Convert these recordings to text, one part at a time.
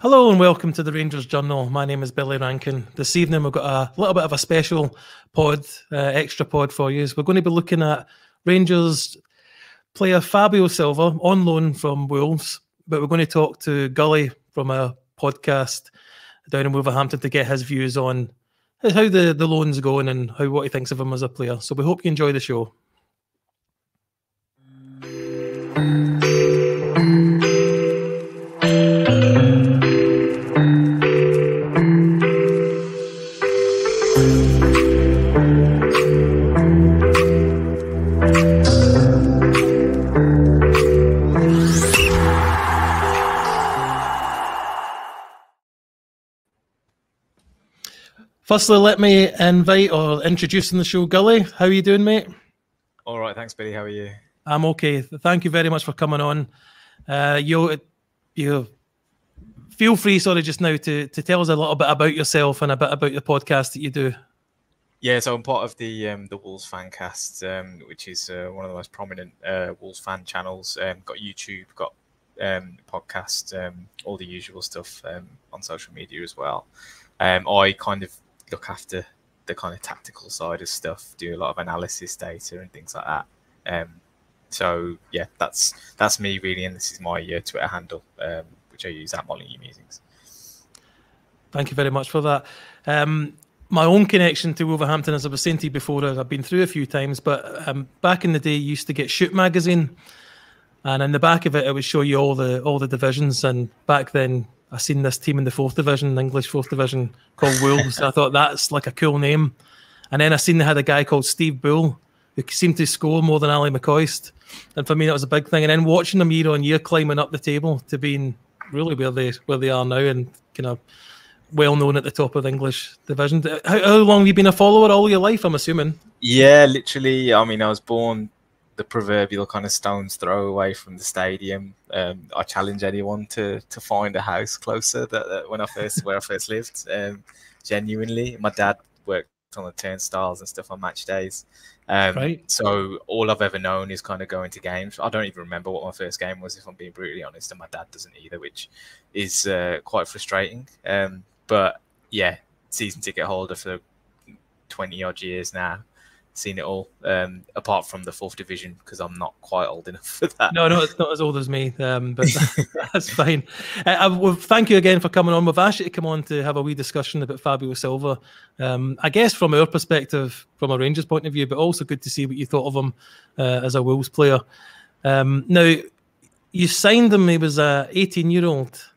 Hello and welcome to the Rangers Journal. My name is Billy Rankin. This evening we've got a little bit of a special pod, uh, extra pod for you. We're going to be looking at Rangers player Fabio Silva on loan from Wolves, but we're going to talk to Gully from a podcast down in Wolverhampton to get his views on how the, the loan's going and how what he thinks of him as a player. So we hope you enjoy the show. Firstly, let me invite or introduce in the show Gully. How are you doing, mate? All right, thanks, Billy. How are you? I'm okay. Thank you very much for coming on. Uh, you, you feel free, sorry, just now to to tell us a little bit about yourself and a bit about the podcast that you do. Yeah, so I'm part of the um, the Wolves Fancast, um, which is uh, one of the most prominent uh, Wolves fan channels. Um, got YouTube, got um, podcast, um, all the usual stuff um, on social media as well. Um, I kind of look after the kind of tactical side of stuff, do a lot of analysis data and things like that. Um, so yeah, that's that's me really, and this is my uh, Twitter handle, um, which I use at Molineux Musings. Thank you very much for that. Um, my own connection to Wolverhampton, as I was saying to you before, I've been through a few times, but um, back in the day, used to get Shoot magazine, and in the back of it, it would show you all the all the divisions. And back then, I seen this team in the fourth division, English fourth division, called Wolves. I thought that's like a cool name. And then I seen they had a guy called Steve Bull who seemed to score more than Ally McCoist. And for me, that was a big thing. And then watching them year on year climbing up the table to being really where they where they are now and kind of well known at the top of the English division. How, how long have you been a follower all your life? I'm assuming. Yeah, literally. I mean, I was born the proverbial kind of stone's throw away from the stadium. Um, I challenge anyone to to find a house closer that, that when I first where I first lived. Um, genuinely, my dad worked on the turnstiles and stuff on match days. Um, right. So all I've ever known is kind of going to games. I don't even remember what my first game was, if I'm being brutally honest, and my dad doesn't either, which is uh, quite frustrating. Um, but yeah, season ticket holder for 20 odd years now seen it all, um, apart from the fourth division because I'm not quite old enough for that. No, no, it's not as old as me, um, but that's fine. Uh, well, thank you again for coming on. We've asked you to come on to have a wee discussion about Fabio Silva. Um, I guess from our perspective, from a Rangers point of view, but also good to see what you thought of him uh, as a Wolves player. Um, now, you signed him. He was a 18 year old.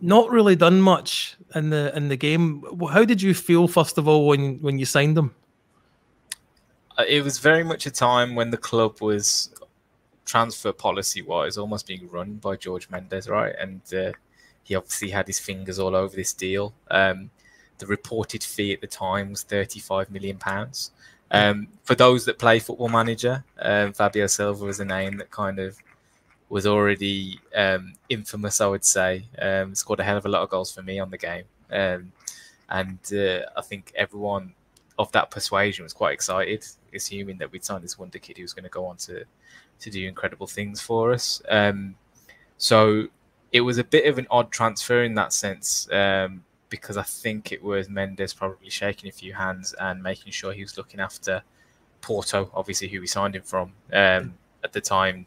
Not really done much in the in the game. How did you feel first of all when when you signed him? Uh, it was very much a time when the club was transfer policy wise almost being run by George Mendes, right? And uh, he obviously had his fingers all over this deal. Um, the reported fee at the time was 35 million pounds. Um, for those that play Football Manager, um, Fabio Silva was a name that kind of was already um, infamous, I would say. Um, scored a hell of a lot of goals for me on the game, um, and uh, I think everyone of that persuasion was quite excited, assuming that we'd signed this wonder kid who was going to go on to to do incredible things for us. Um, so it was a bit of an odd transfer in that sense um, because I think it was Mendes probably shaking a few hands and making sure he was looking after Porto, obviously who we signed him from um, at the time,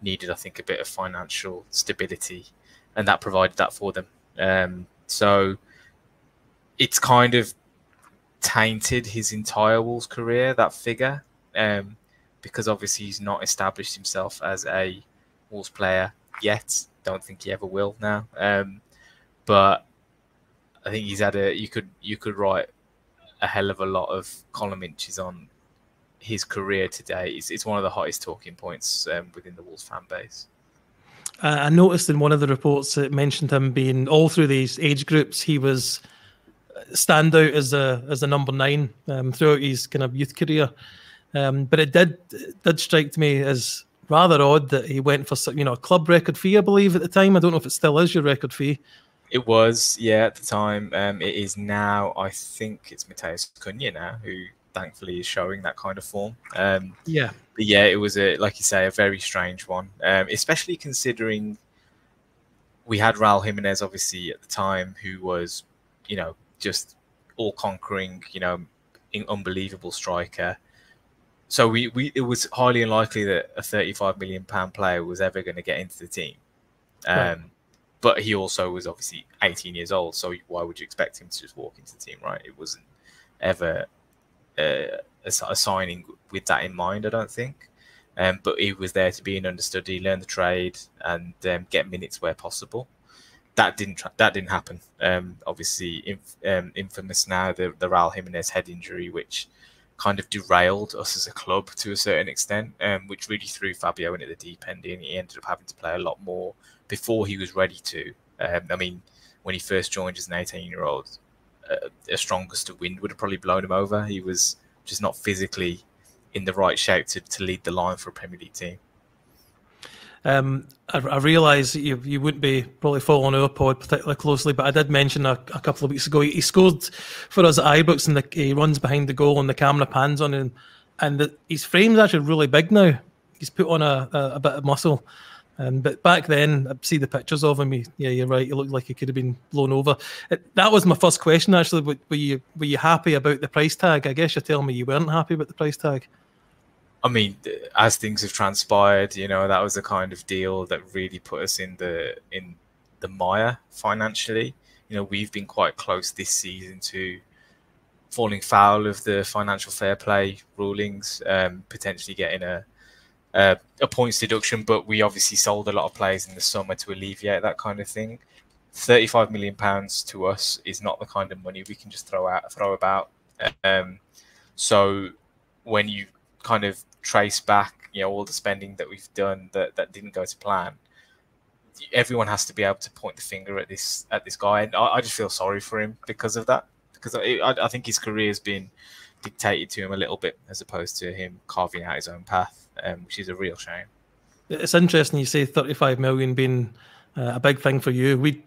needed I think a bit of financial stability, and that provided that for them. Um, so it's kind of tainted his entire Wolves career, that figure, um, because obviously he's not established himself as a Wolves player yet. Don't think he ever will now. Um, but I think he's had a. You could you could write a hell of a lot of column inches on his career today. It's, it's one of the hottest talking points um, within the Wolves fan base. Uh, I noticed in one of the reports it mentioned him being all through these age groups. He was stand out as a as a number nine um, throughout his kind of youth career. Um, but it did it did strike me as rather odd that he went for you know a club record fee, I believe at the time. I don't know if it still is your record fee. It was, yeah, at the time. Um, it is now. I think it's Matheus Cunha now, who thankfully is showing that kind of form. Um, yeah, but yeah, it was a like you say, a very strange one, um, especially considering we had Raul Jimenez, obviously, at the time, who was, you know, just all conquering, you know, unbelievable striker. So we, we it was highly unlikely that a 35 million pound player was ever going to get into the team. Um, right. But he also was obviously 18 years old, so why would you expect him to just walk into the team, right? It wasn't ever uh, a, a signing with that in mind, I don't think. Um, but he was there to be an understudy, learn the trade, and um, get minutes where possible. That didn't that didn't happen. Um, obviously, inf- um, infamous now the the Raul Jimenez head injury, which kind of derailed us as a club to a certain extent, um, which really threw Fabio into the deep end, and he ended up having to play a lot more before he was ready to. Um, I mean, when he first joined as an 18 year old, uh, a stronger of wind would have probably blown him over. He was just not physically in the right shape to, to lead the line for a Premier League team. Um, I, realise you you wouldn't be probably following our pod particularly closely, but I did mention a, a couple of weeks ago he, he, scored for us at Ibrox and the, he runs behind the goal and the camera pans on him, and the, his frame's actually really big now. He's put on a, a, a bit of muscle. Um, but back then, I see the pictures of him. He, yeah, you're right. He looked like he could have been blown over. It, that was my first question, actually. Were, were, you were you happy about the price tag? I guess you're telling me you weren't happy about the price tag. I mean, as things have transpired, you know, that was the kind of deal that really put us in the in the mire financially. You know, we've been quite close this season to falling foul of the financial fair play rulings, um, potentially getting a uh, a points deduction, but we obviously sold a lot of players in the summer to alleviate that kind of thing. Thirty-five million pounds to us is not the kind of money we can just throw out, throw about. Um, so when you kind of trace back, you know, all the spending that we've done that that didn't go to plan, everyone has to be able to point the finger at this at this guy, and I, I just feel sorry for him because of that. Because I, I think his career has been dictated to him a little bit as opposed to him carving out his own path um, which is a real shame. It's interesting you say 35 million being uh, a big thing for you. We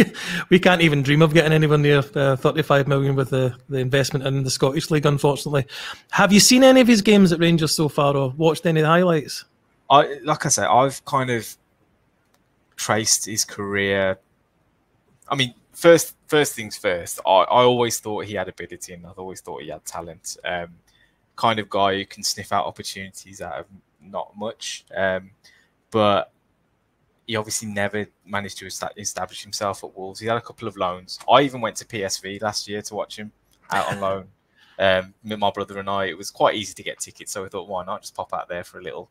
we can't even dream of getting anywhere near uh, 35 million with the, the investment in the Scottish League, unfortunately. Have you seen any of his games at Rangers so far or watched any of the highlights? I Like I said, I've kind of traced his career. I mean, first first things first, I, I always thought he had ability and I've always thought he had talent. Um, kind of guy who can sniff out opportunities out of not much. Um, but he obviously never managed to establish himself at Wolves. He had a couple of loans. I even went to PSV last year to watch him out on loan. Um, my brother and I, it was quite easy to get tickets, so we thought, why not just pop out there for a little,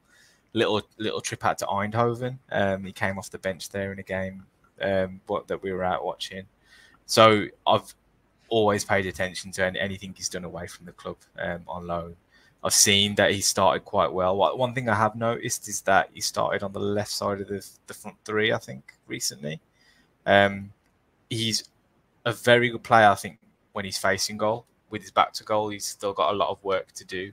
little, little trip out to Eindhoven. Um, he came off the bench there in a game um, what, that we were out watching. So I've always paid attention to anything he's done away from the club um, on loan. I've seen that he started quite well. One thing I have noticed is that he started on the left side of the, the front three, I think, recently. Um, he's a very good player, I think, when he's facing goal. With his back to goal, he's still got a lot of work to do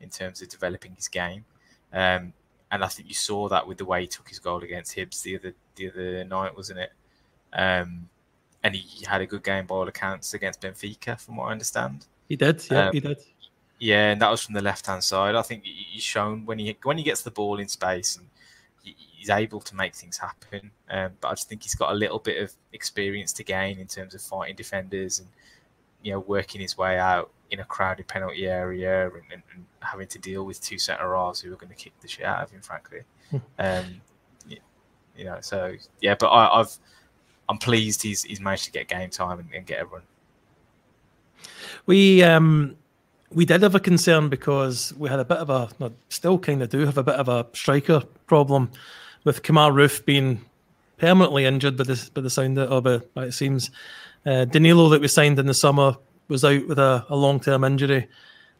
in terms of developing his game. Um, and I think you saw that with the way he took his goal against Hibs the other the other night, wasn't it? Um, and he had a good game by all accounts against Benfica, from what I understand. He did, yeah, um, he did. Yeah, and that was from the left hand side. I think he's shown when he when he gets the ball in space and he's able to make things happen. Um, but I just think he's got a little bit of experience to gain in terms of fighting defenders and you know working his way out in a crowded penalty area and, and, and having to deal with two centre halves who are going to kick the shit out of him, frankly. Hmm. um, you know, so yeah, but I, I've I'm pleased he's he's managed to get game time and, and get a run. We um we did have a concern because we had a bit of a no, still kind of do have a bit of a striker problem with Kemar Roofe being permanently injured by the by the sound of it, it seems. Uh, Danilo that we signed in the summer was out with a, a long term injury,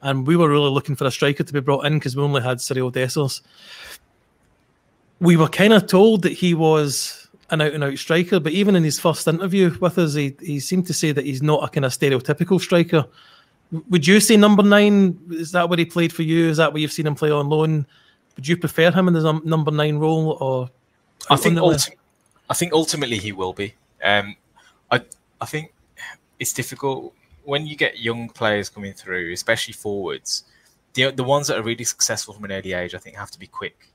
and we were really looking for a striker to be brought in because we only had Cyriel Dessers. We were kind of told that he was an out and out striker, but even in his first interview with us, he, he seemed to say that he's not a kind of stereotypical striker. Would you say number nine? Is that what he played for you? Is that what you've seen him play on loan? Would you prefer him in the number nine role, or I think ulti- I think ultimately he will be. Um, I I think it's difficult when you get young players coming through, especially forwards. The the ones that are really successful from an early age, I think, have to be quick.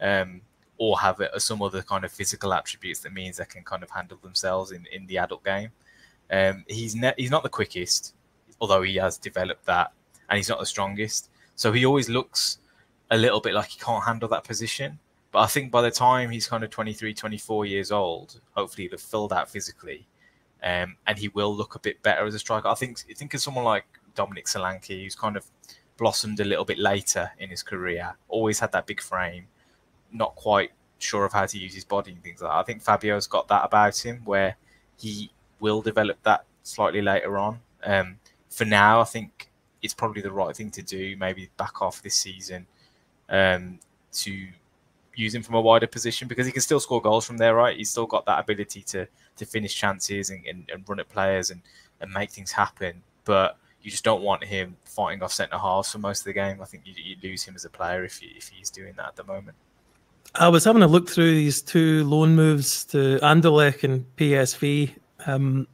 Um, or have a, some other kind of physical attributes that means they can kind of handle themselves in, in the adult game. Um, he's ne- he's not the quickest, although he has developed that, and he's not the strongest. So he always looks a little bit like he can't handle that position. But I think by the time he's kind of 23, 24 years old, hopefully he'll have filled out physically, um, and he will look a bit better as a striker. I think I think of someone like Dominic Solanke, who's kind of blossomed a little bit later in his career, always had that big frame, not quite sure of how to use his body and things like that. I think Fabio's got that about him where he will develop that slightly later on. Um, for now, I think it's probably the right thing to do. Maybe back off this season um, to use him from a wider position because he can still score goals from there, right? He's still got that ability to to finish chances and, and, and run at players and, and make things happen. But you just don't want him fighting off centre halves for most of the game. I think you, you lose him as a player if, you, if he's doing that at the moment. I was having a look through these two loan moves to Anderlecht and PSV. Um,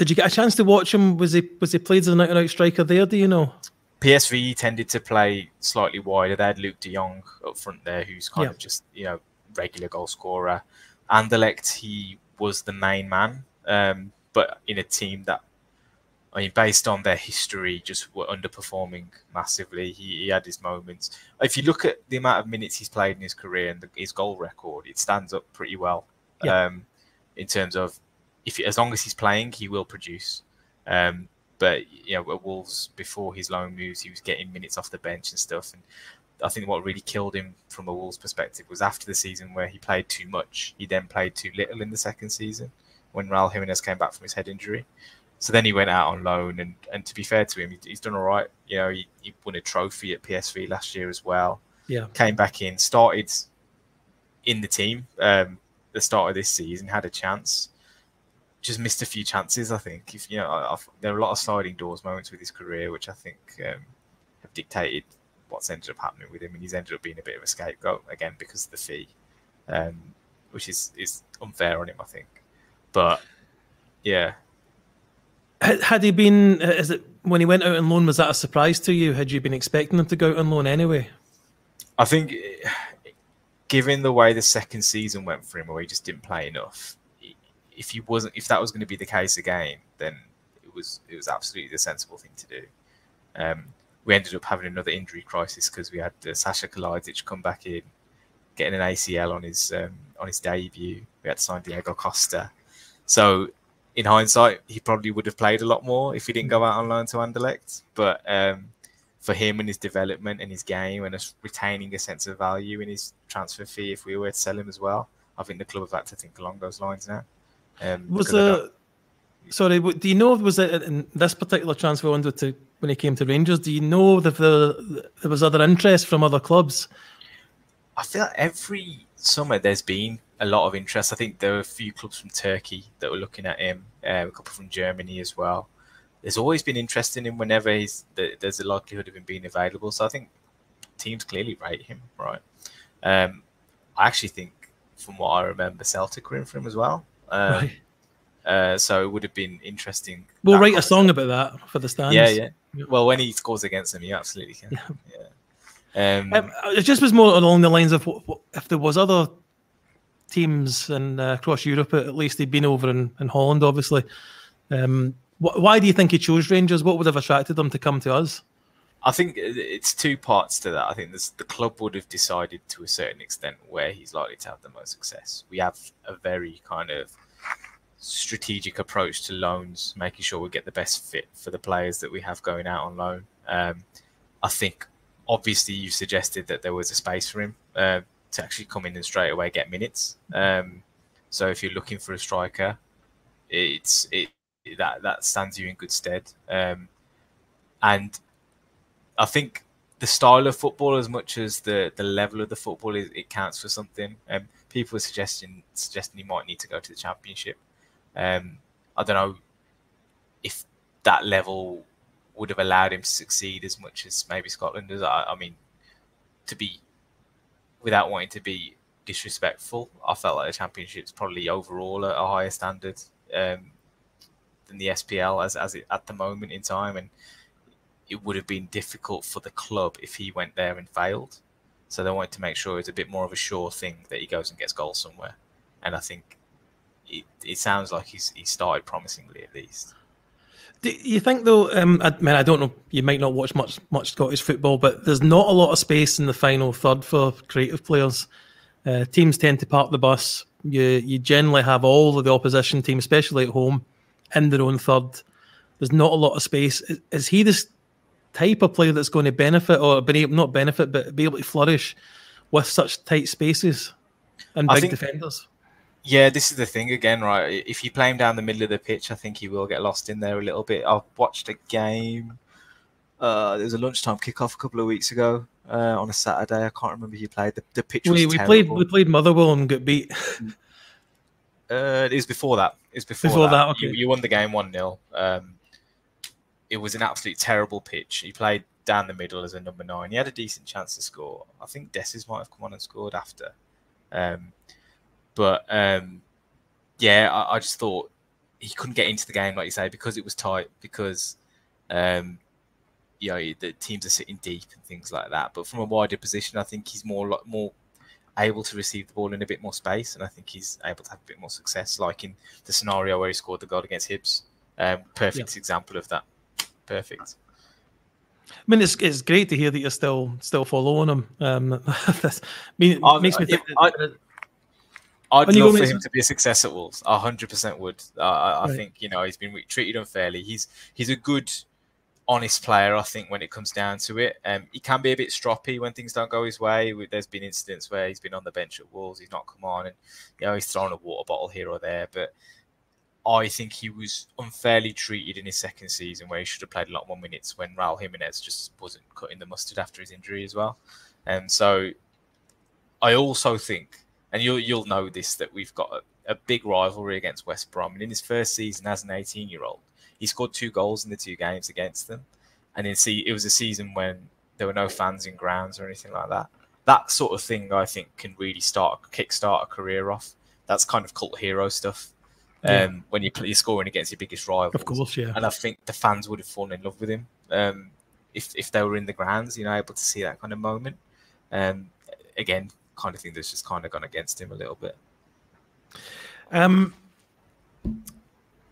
did you get a chance to watch him? Was he was he played as an out and out striker there? Do you know? PSV tended to play slightly wider. They had Luuk de Jong up front there, who's kind yeah. of just you know regular goal scorer. Anderlecht, he was the main man, um, but in a team that I mean, based on their history, just were underperforming massively. He, he, had his moments. If you look at the amount of minutes he's played in his career and the, his goal record, it stands up pretty well. Yeah. Um, in terms of if as long as he's playing, he will produce. Um, but you know, at Wolves before his loan moves, he was getting minutes off the bench and stuff. And I think what really killed him from a Wolves perspective was after the season where he played too much. He then played too little in the second season when Raul Jimenez came back from his head injury. So then he went out on loan, and, and to be fair to him, he's done all right. You know, he, he won a trophy at PSV last year as well. Yeah, came back in, started in the team um, the start of this season, had a chance, just missed a few chances. I think if you know, I've, there are a lot of sliding doors moments with his career, which I think um, have dictated what's ended up happening with him, and he's ended up being a bit of a scapegoat again because of the fee, um, which is is unfair on him, I think. But yeah, had he been? Is it when he went out on loan? Was that a surprise to you? Had you been expecting him to go out on loan anyway? I think, given the way the second season went for him, where he just didn't play enough, if he wasn't, if that was going to be the case again, then it was it was absolutely the sensible thing to do. Um, we ended up having another injury crisis because we had uh, Sasha Kalajdzic come back in, getting an ACL on his um, on his debut. We had to sign Diego Costa, so in hindsight, he probably would have played a lot more if he didn't go out on loan to Anderlecht. But um, for him and his development and his game and us retaining a sense of value in his transfer fee, if we were to sell him as well, I think the club have had to think along those lines now. Um, was the sorry? Do you know was it in this particular transfer window to when he came to Rangers? Do you know if the, there was other interest from other clubs? I feel like every summer there's been a lot of interest. I think there were a few clubs from Turkey that were looking at him, uh, a couple from Germany as well. There's always been interest in him whenever he's there's a likelihood of him being available. So I think teams clearly rate him, right? Um, I actually think, from what I remember, Celtic were in for him as well. Um, right. Uh, so it would have been interesting. We'll write a song about that for the stands. Yeah, yeah. Well, when he scores against them, he absolutely can. Yeah. yeah. Um, um, it just was more along the lines of what, what, if there was other teams and uh, across Europe, at least they'd been over in, in Holland, obviously. Um, wh- why do you think he chose Rangers? What would have attracted them to come to us? I think it's two parts to that. I think the club would have decided to a certain extent where he's likely to have the most success. We have a very kind of strategic approach to loans, making sure we get the best fit for the players that we have going out on loan. Um, I think obviously you suggested that there was a space for him. Uh, to actually come in and straight away get minutes. Um, so if you're looking for a striker, it's it that that stands you in good stead. Um, and I think the style of football, as much as the the level of the football, is, it counts for something. Um, people are suggesting suggesting he might need to go to the championship. Um, I don't know if that level would have allowed him to succeed as much as maybe Scotland does. I, I mean, to be without wanting to be disrespectful, I felt like the championship's probably overall a, a higher standard um, than the SPL as as it, at the moment in time, and it would have been difficult for the club if he went there and failed. So they wanted to make sure it's a bit more of a sure thing that he goes and gets goals somewhere. And I think it, it sounds like he's he started promisingly at least. Do you think though? Um, I mean, I don't know. You might not watch much much Scottish football, but there's not a lot of space in the final third for creative players. Uh, teams tend to park the bus. You you generally have all of the opposition team, especially at home, in their own third. There's not a lot of space. Is, is he this type of player that's going to benefit or be able, not benefit, but be able to flourish with such tight spaces and big think, defenders? Yeah, this is the thing again, right? If you play him down the middle of the pitch, I think he will get lost in there a little bit. I've watched a game. Uh, there was a lunchtime kickoff a couple of weeks ago uh, on a Saturday. I can't remember who played. The, the pitch we, we played we played Motherwell and got beat. uh, it was before that. It was before, before that. that okay. you, you, won the game one 0 um, It was an absolute terrible pitch. He played down the middle as a number nine. He had a decent chance to score. I think Dessers might have come on and scored after. Um, but um, yeah, I, I, just thought he couldn't get into the game, like you say, because it was tight, because um, you know the teams are sitting deep and things like that. But from a wider position, I think he's more more able to receive the ball in a bit more space, and I think he's able to have a bit more success, like in the scenario where he scored the goal against Hibs. Um, perfect yeah. example of that. Perfect. I mean, it's, it's great to hear that you're still still following him. Um, that's, I mean, it makes me think. That, I'd when love for him to be a success at Wolves. I hundred percent would. Uh, I, right. think you know he's been treated unfairly. He's he's a good, honest player. I think when it comes down to it, um, he can be a bit stroppy when things don't go his way. There's been incidents where he's been on the bench at Wolves. He's not come on, and you know he's thrown a water bottle here or there. But I think he was unfairly treated in his second season, where he should have played a lot more minutes when Raul Jimenez just wasn't cutting the mustard after his injury as well. And so, I also think and you'll you'll know this that we've got a, a big rivalry against West Brom. And in his first season as an 18 year old, he scored two goals in the two games against them. And then see, it was a season when there were no fans in grounds or anything like that. That sort of thing, I think, can really start kickstart a career off. That's kind of cult hero stuff. Yeah. Um, when you play, you're scoring against your biggest rival, of course, yeah. And I think the fans would have fallen in love with him um, if if they were in the grounds, you know, able to see that kind of moment. Um, again, kind of thing that's just kind of gone against him a little bit. Um,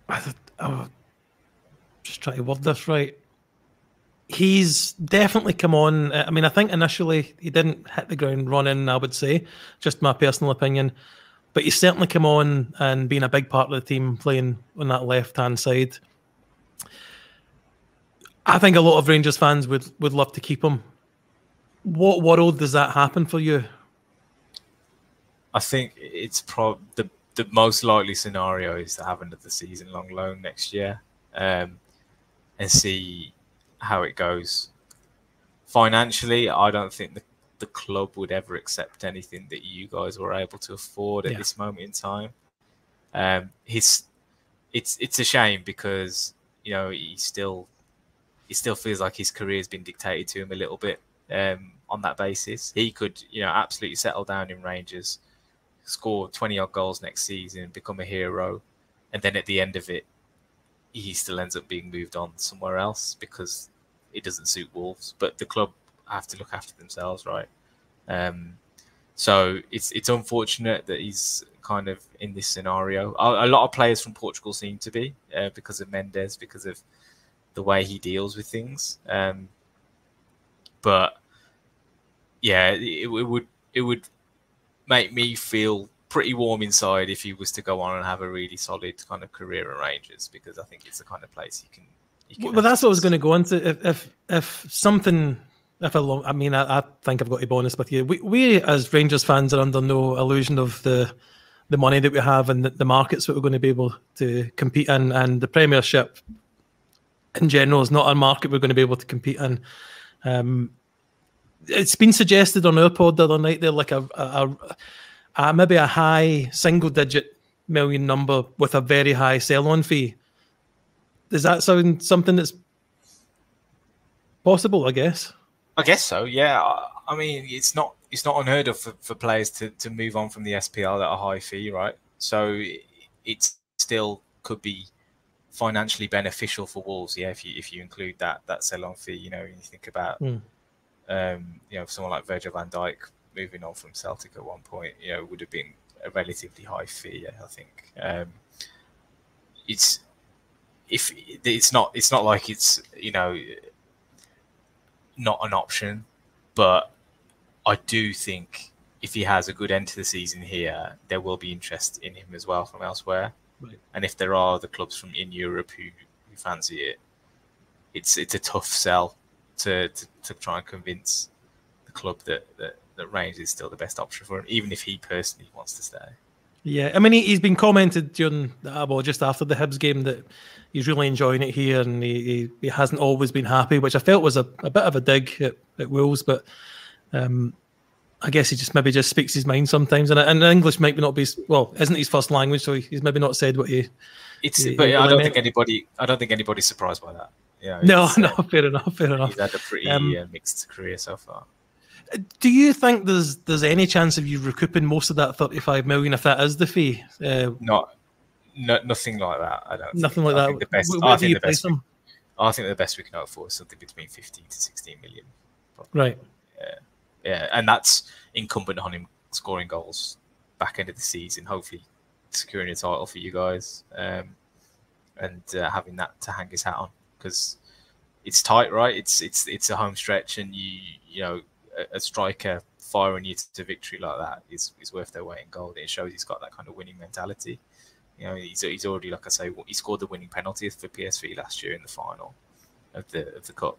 I, oh, just try to word this right. He's definitely come on. I mean, I think initially he didn't hit the ground running. I would say, just my personal opinion, but he's certainly come on and been a big part of the team, playing on that left hand side. I think a lot of Rangers fans would would love to keep him. What world does that happen for you? I think it's probably the the most likely scenario is to have another season long loan next year, um, and see how it goes. Financially, I don't think the the club would ever accept anything that you guys were able to afford at yeah. this moment in time. Um, he's it's it's a shame because you know he still he still feels like his career has been dictated to him a little bit um, on that basis. He could you know absolutely settle down in Rangers score 20 odd goals next season, become a hero, and then at the end of it, he still ends up being moved on somewhere else because it doesn't suit Wolves. But the club have to look after themselves, right? Um, so it's it's unfortunate that he's kind of in this scenario. A, a lot of players from Portugal seem to be uh, because of Mendes, because of the way he deals with things. Um, but yeah, it, it would it would make me feel pretty warm inside if he was to go on and have a really solid kind of career at Rangers because I think it's the kind of place you can. You can well, that's what I was going to go into. If if, if something, if a long, I mean, I, I, think I've got to be honest with you. We we as Rangers fans are under no illusion of the the money that we have and the, the markets that we're going to be able to compete in, and the Premiership in general is not a market we're going to be able to compete in. Um, it's been suggested on our pod the other night there like a, a, a maybe a high single digit million number with a very high sell on fee. Does that sound something that's possible? I guess. I guess so. Yeah. I mean, it's not it's not unheard of for, for players to, to move on from the SPL at a high fee, right? So it still could be financially beneficial for Wolves, yeah. If you if you include that that sell on fee, you know, you think about. Mm Um, you know, someone like Virgil van Dijk moving on from Celtic at one point, you know, would have been a relatively high fee. I think um, it's if it's not it's not like it's you know not an option, but I do think if he has a good end to the season here, there will be interest in him as well from elsewhere. Right. And if there are the clubs from in Europe who, who fancy it, it's it's a tough sell to, to, to try and convince the club that, that that Rangers is still the best option for him, even if he personally wants to stay. Yeah, I mean, he, has been commented during the, well, just after the Hibs game that he's really enjoying it here and he, he, he hasn't always been happy, which I felt was a, a bit of a dig at, at Wolves, but um, I guess he just maybe just speaks his mind sometimes, and, and English might not be well, isn't his first language, so he's maybe not said what he. It's, he, but I don't think anybody, I don't think anybody's surprised by that. Yeah, no, no, uh, fair enough, fair enough. He's had a pretty um, uh, mixed career so far. Do you think there's there's any chance of you recouping most of that 35 million if that is the fee? Uh, Not, no, nothing like that. I don't. Nothing think. like I that. the best. Where I think the best. We, I think the best we can hope for is something between 15 to 16 million. Probably. Right. Yeah, yeah, and that's incumbent on him scoring goals back end of the season. Hopefully, securing a title for you guys, um, and uh, having that to hang his hat on because it's tight, right? It's it's it's a home stretch, and you you know a, striker firing you to victory like that is, is worth their weight in gold. It shows he's got that kind of winning mentality. You know, he's, he's already, like I say, he scored the winning penalty for PSV last year in the final of the of the cup.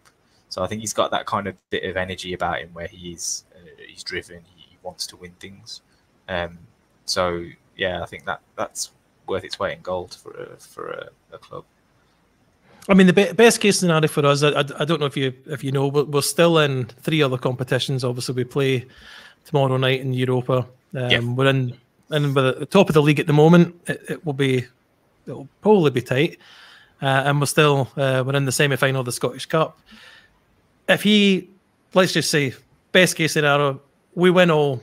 So I think he's got that kind of bit of energy about him where he's uh, he's driven, he wants to win things. Um, so yeah, I think that that's worth its weight in gold for a, for a, a club. I mean, the be- best case scenario for us, I, I, I, don't know if you if you know, but we're still in three other competitions. Obviously, we play tomorrow night in Europa. Um, yeah. We're in and at the top of the league at the moment. It, it will be it will probably be tight, uh, and we're still uh, we're in the semi final of the Scottish Cup. If he, let's just say, best case scenario, we win all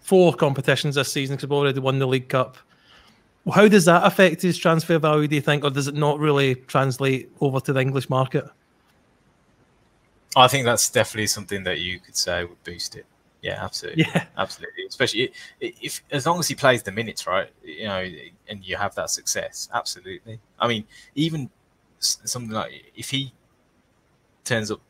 four competitions this season because we've already won the League Cup how does that affect his transfer value, do you think, or does it not really translate over to the English market? I think that's definitely something that you could say would boost it. Yeah, absolutely. Yeah, absolutely. Especially if, as long as he plays the minutes right, you know, and you have that success, absolutely. I mean, even something like if he turns up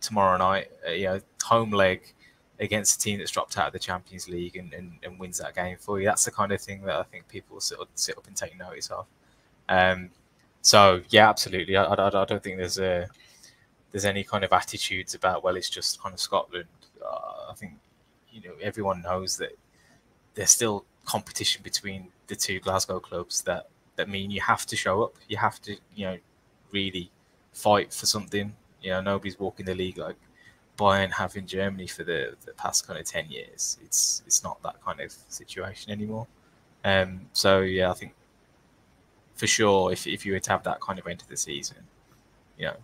tomorrow night, uh, you know, home leg, against a team that's dropped out of the Champions League and, and, and, wins that game for you. That's the kind of thing that I think people up, sit up and take notice of. Um, so yeah, absolutely. I, I, I, don't think there's a there's any kind of attitudes about well, it's just kind of Scotland. Uh, I think you know everyone knows that there's still competition between the two Glasgow clubs that that mean you have to show up. You have to you know really fight for something. You know nobody's walking the league like Bayern have in Germany for the, the past kind of 10 years. It's it's not that kind of situation anymore. Um, so, yeah, I think for sure, if, if you were to have that kind of end of the season, you know,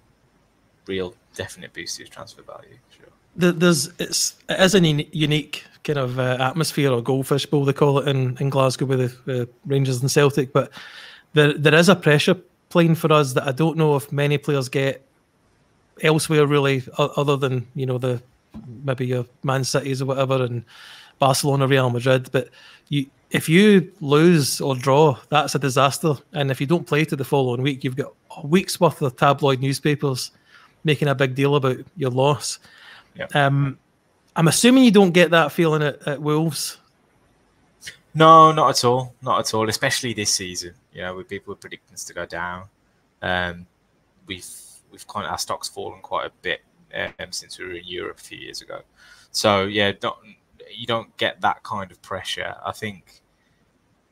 real definite boost to transfer value. Sure. There's it's it is a unique kind of uh, atmosphere or goldfish bowl they call it in, in Glasgow with the uh, Rangers and Celtic, but there there is a pressure playing for us that I don't know if many players get elsewhere really, other than you know the maybe your Man Cities or whatever and Barcelona, Real Madrid. But you, if you lose or draw, that's a disaster. And if you don't play to the following week, you've got a week's worth of tabloid newspapers making a big deal about your loss. Yep. Um, I'm assuming you don't get that feeling at, at Wolves. No, not at all. Not at all. Especially this season. You know, with people predicting us to go down. Um, we've we've kind of our stocks fallen quite a bit um, since we were in Europe a few years ago. So yeah, don't, you don't get that kind of pressure. I think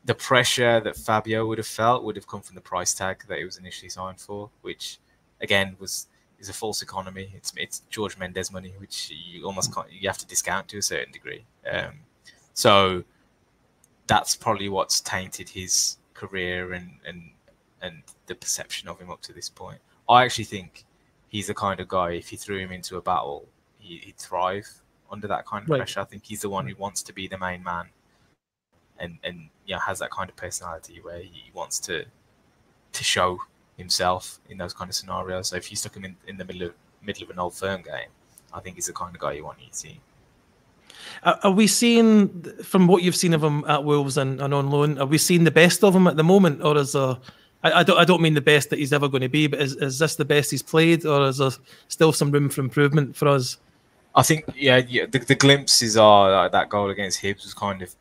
the pressure that Fabio would have felt would have come from the price tag that he was initially signed for, which again was is a false economy. It's it's George Mendes money, which you almost can't, you have to discount to a certain degree. Um, so that's probably what's tainted his career and and and the perception of him up to this point. I actually think he's the kind of guy. If you threw him into a battle, he, would thrive under that kind of right. pressure. I think he's the one who wants to be the main man, and and you know has that kind of personality where he wants to to show himself in those kind of scenarios. So if you stuck him in, in the middle of middle of an old firm game, I think he's the kind of guy you want in your team. Are we seeing, from what you've seen of him at Wolves and, and on loan, are we seeing the best of him at the moment, or is there? I, I, don't. I don't mean the best that he's ever going to be, but is, is this the best he's played, or is there still some room for improvement for us? I think, yeah, yeah the, the glimpses are like that goal against Hibs was kind of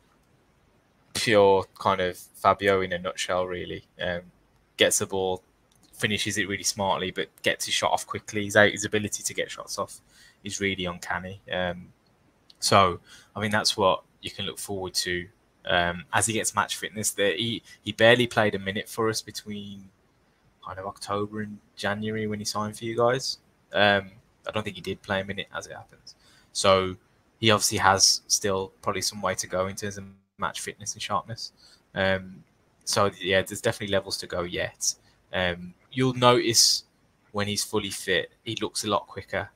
pure, kind of Fabio in a nutshell. Really, um, gets the ball, finishes it really smartly, but gets his shot off quickly. His, his ability to get shots off is really uncanny. Um, so I mean that's what you can look forward to um, as he gets match fitness. There, he he barely played a minute for us between kind of October and January when he signed for you guys. Um, I don't think he did play a minute as it happens. So he obviously has still probably some way to go in terms of match fitness and sharpness. Um, so yeah, there's definitely levels to go yet. Um, you'll notice when he's fully fit, he looks a lot quicker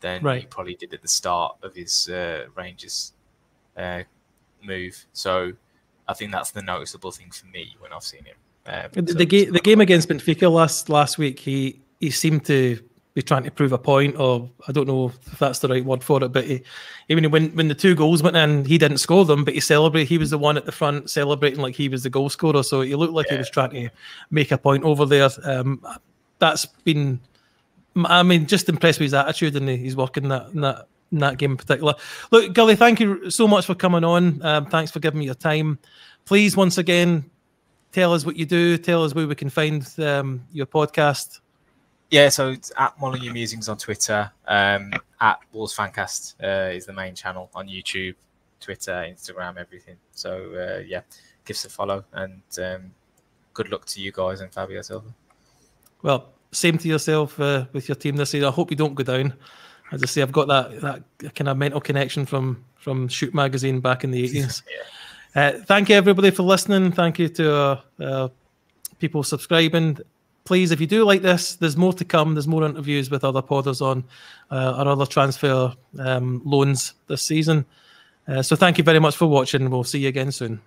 than right. he probably did at the start of his uh, Rangers uh, move. So I think that's the noticeable thing for me when I've seen him. Um, the, so the, ga- the game against Benfica last last week, he he seemed to be trying to prove a point, or I don't know if that's the right word for it. But he, even when when the two goals went in, he didn't score them, but he celebrated. He was the one at the front celebrating like he was the goal scorer. So he looked like yeah. he was trying to make a point over there. Um, that's been I mean, just impressed with his attitude and his work in that in that in that game in particular. Look, Gully, thank you so much for coming on. Um, thanks for giving me your time. Please, once again, tell us what you do. Tell us where we can find um, your podcast. Yeah, so it's at Molineux Musings on Twitter. Um, at Wolves Fancast uh, is the main channel on YouTube, Twitter, Instagram, everything. So uh, yeah, give us a follow and um, good luck to you guys and Fabio Silva. Well, same to yourself uh, with your team this year. I hope you don't go down. As I say, I've got that that kind of mental connection from from Shoot Magazine back in the eighties. yeah. uh, thank you everybody for listening. Thank you to uh, uh, people subscribing. Please, if you do like this, there's more to come. There's more interviews with other podders on uh, our other transfer um, loans this season. Uh, so thank you very much for watching. We'll see you again soon.